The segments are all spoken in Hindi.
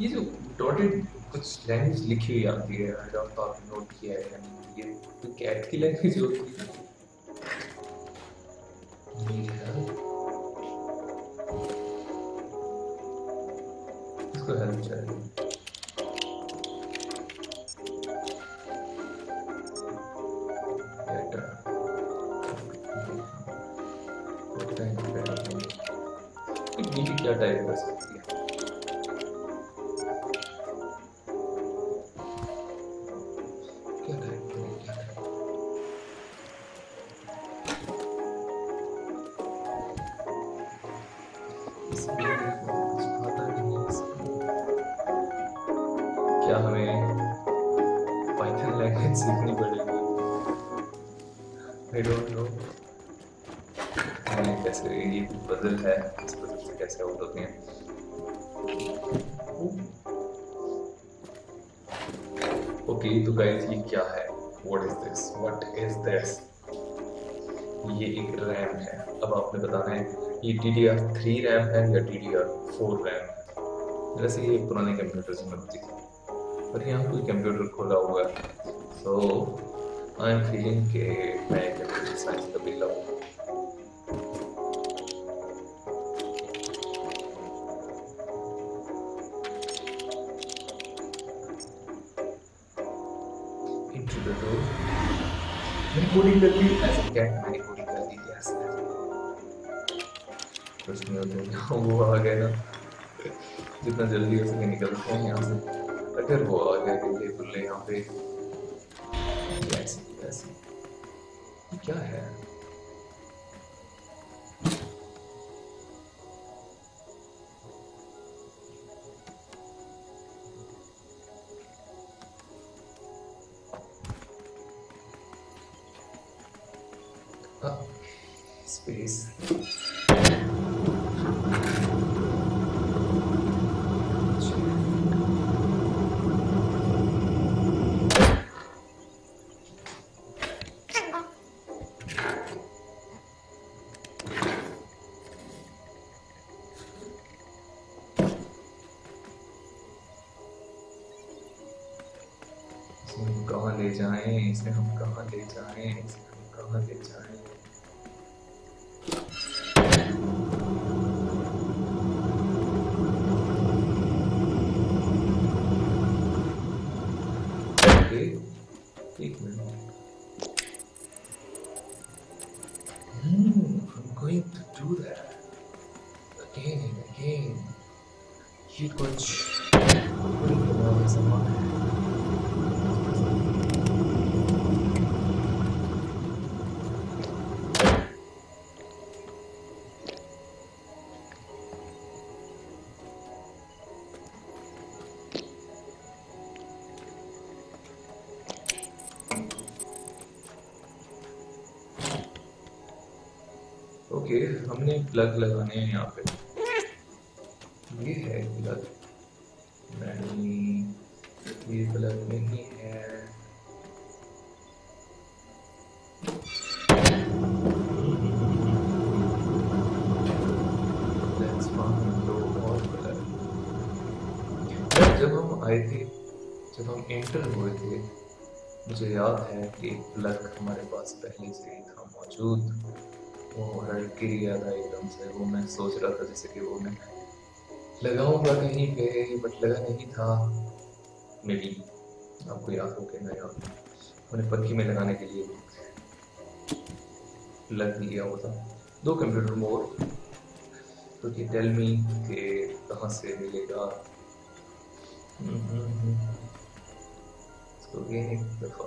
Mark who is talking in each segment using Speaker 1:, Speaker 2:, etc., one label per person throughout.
Speaker 1: ये जो डॉटेड कुछ लैंग्वेज लिखी हुई आती है आई डोंट नो नोट किया है यानी ये तो कैट की लैंग्वेज होती है? इसको हेल्प चाहिए। लैंग्वेज सीखनी पड़ेगी आई डोंट नो कैसे ये बदल है? इस से कैसे आउट होते हैं? ओके तो गाइस ये क्या है? What is this what is this ये एक रैम है। अब आपने बताना है, ये D D R three RAM है या D D R four RAM है ये पुराने कंप्यूटर में थी। पर यहाँ कोई कंप्यूटर खोला हुआ है। सो आई एम फीलिंग कि मैं कंप्यूटर साइंस का बेला into the door मैंने कोडिंग कर ली ऐसे क्या मैंने कोडिंग कर ली यस कुछ नहीं होता वो आ गया ना? जितना जल्दी हो सके निकलते हैं यहाँ से। अगर वो आ गया कि खुले यहाँ पे। ये क्या है space. कहाँ ले जाएँ, इसे हम कहाँ ले जाएँ, इसे हम कहाँ ले जाएँ। एक again and again. ये कुछ है। ओके, हमने प्लग लगाने हैं यहाँ पे। ये है प्लग नहीं ये प्लग नहीं है। जब हम आए थे, जब हम एंटर हुए थे, मुझे याद है कि प्लग हमारे पास पहले से ही था मौजूद। वो गिर गया था एकदम से, वो मैं सोच रहा था जैसे कि वो मैं लगाऊँगा कहीं पे बट लगा नहीं था। मे बी आपको याद हो कि मैं याद मैंने पक्की में लगाने के लिए लग लिया हुआ था दो कंप्यूटर मोर तो ये टेल मी कि कहाँ से मिलेगा। इसको again एक दफ़ा।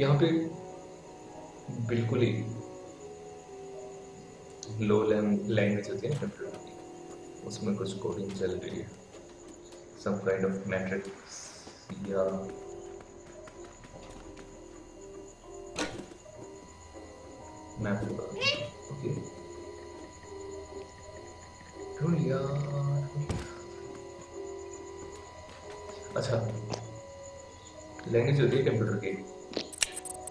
Speaker 1: यहाँ पे बिल्कुल ही लो लैंग्वेज होती है कंप्यूटर की उसमें कुछ कोडिंग चल रही है। सम काइंड ऑफ़ मैट्रिक्स या मैप ओके अच्छा। लैंग्वेज होती है कंप्यूटर की।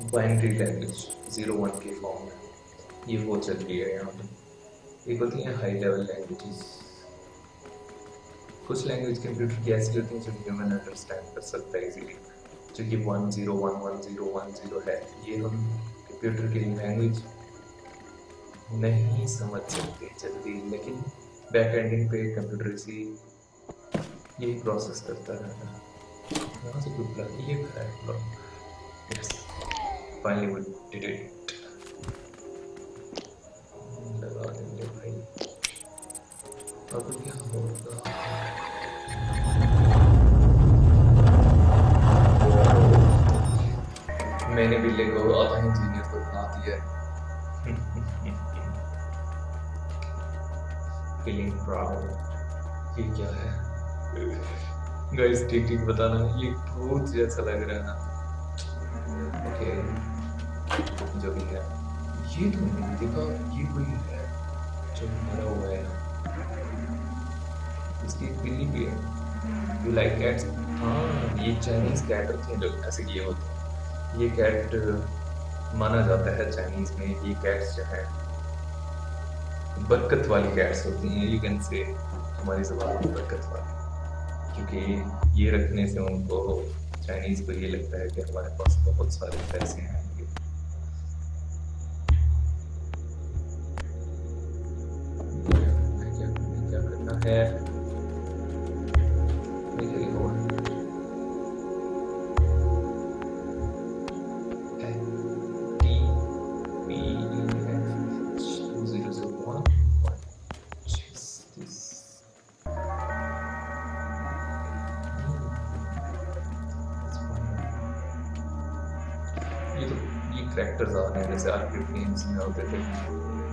Speaker 1: बाइनरी लैंग्वेज ज़ीरो वन के फॉर्म में ये वो चल रही है यहाँ पे। एक होती है हाई लेवल लैंग्वेजेस कुछ लैंग्वेज कंप्यूटर की ऐसी होती हैं जो ह्यूमन अंडरस्टैंड कर सकता है इजीली जो कि one zero one one zero one zero है। ये हम कंप्यूटर की लैंग्वेज नहीं समझ सकते जल्दी, लेकिन बैक एंडिंग पे कंप्यूटर इसी यही प्रोसेस करता रहता है। यहाँ से ये है yes finally we did it लगा देंगे भाई अब क्या होगा मैंने बिल्ले को आधा इंजीनियर को बना दिया फीलिंग प्राउड ये क्या है? गाइस ठीक ठीक बताना, ये भूत जैसा लग रहा है ना। ओके जो भी है, ये तो नहीं देखा, ये कोई है जो मरा हुआ है। इसकी बिल्ली भी है। यू लाइक कैट्स हाँ ये चाइनीज़ कैट होते हैं जो ऐसे किए होते हैं। ये कैट माना जाता है चाइनीज़ में, ये कैट्स जो है, बरकत वाली कैट्स होती हैं यू कैन से हमारी जबान में बरकत वाली। क्योंकि ये रखने से उनको चाइनीज़ को ये लगता है कि हमारे पास बहुत सारे पैसे आएंगे क्या करना है करेक्टर्स आ रहे हैं जैसे आर्किड गेम्स में होते थे कहाँ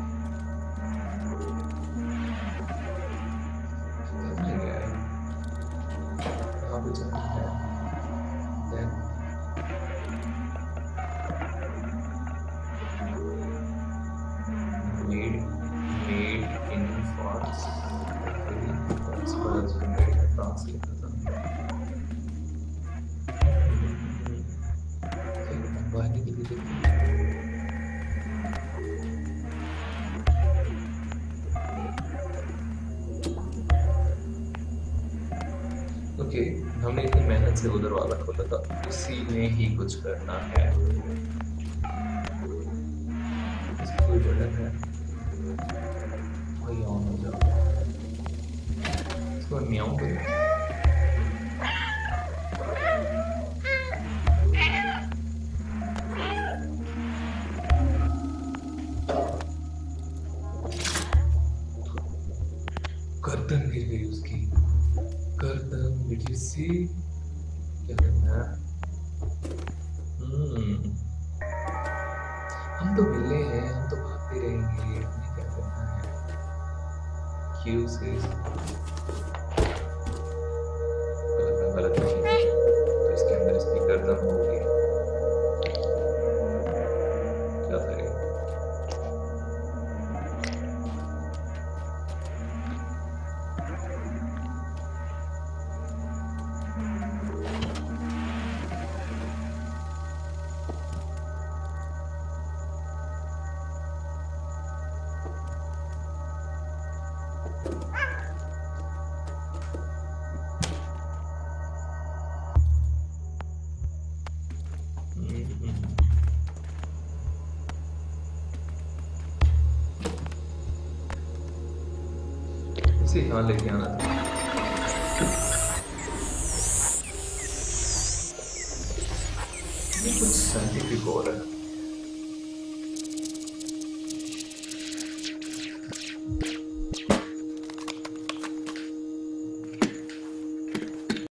Speaker 1: ओके हमने इतनी मेहनत से उधर वाला खोला था। उसी में ही कुछ करना है। कोई बटन है? वही ऑन हो जाओ इसको म्याऊं करें है हम्म हम तो मिले हैं, हम तो भागते रहेंगे। हमें क्या करना है? से इसे यहाँ लेके आना था ये कुछ